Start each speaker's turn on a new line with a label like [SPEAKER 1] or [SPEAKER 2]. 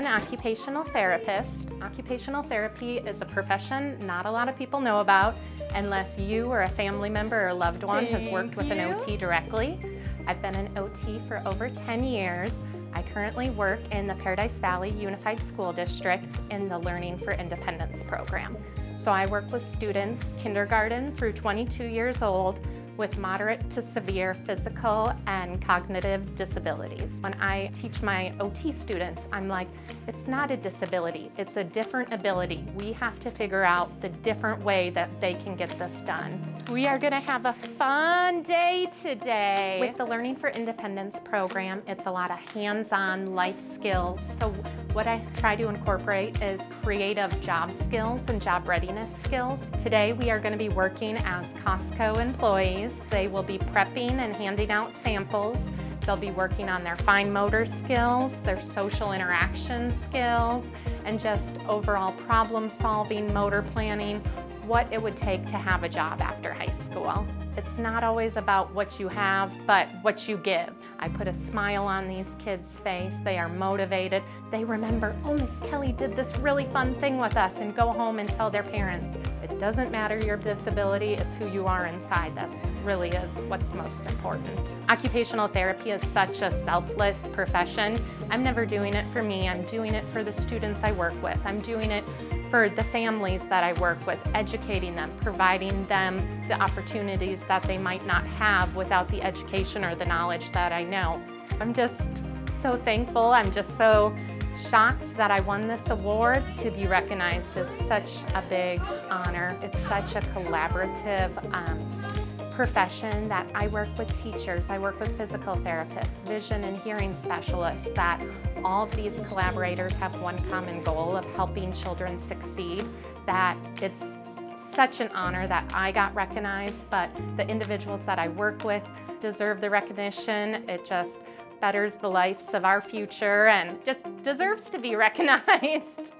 [SPEAKER 1] an occupational therapist. Occupational therapy is a profession not a lot of people know about unless you or a family member or loved one has worked with an OT directly. I've been an OT for over 10 years. I currently work in the Paradise Valley Unified School District in the Learning for Independence program. So I work with students kindergarten through 22 years old with moderate to severe physical and cognitive disabilities. When I teach my OT students, I'm like, it's not a disability, it's a different ability. We have to figure out the different way that they can get this done. We are gonna have a fun day today. With the Learning for Independence program, it's a lot of hands-on life skills. So what I try to incorporate is creative job skills and job readiness skills. Today we are gonna be working as Costco employees they will be prepping and handing out samples. They'll be working on their fine motor skills, their social interaction skills, and just overall problem solving, motor planning, what it would take to have a job after high school. It's not always about what you have, but what you give. I put a smile on these kids' face. They are motivated. They remember, oh, Miss Kelly did this really fun thing with us and go home and tell their parents. It doesn't matter your disability, it's who you are inside that really is what's most important. Occupational therapy is such a selfless profession. I'm never doing it for me, I'm doing it for the students I work with. I'm doing it for the families that I work with, educating them, providing them the opportunities that they might not have without the education or the knowledge that I know. I'm just so thankful. I'm just so shocked that I won this award. To be recognized is such a big honor. It's such a collaborative um, profession that I work with teachers, I work with physical therapists, vision and hearing specialists, that all of these collaborators have one common goal of helping children succeed, that it's such an honor that I got recognized, but the individuals that I work with deserve the recognition. It just betters the lives of our future and just deserves to be recognized.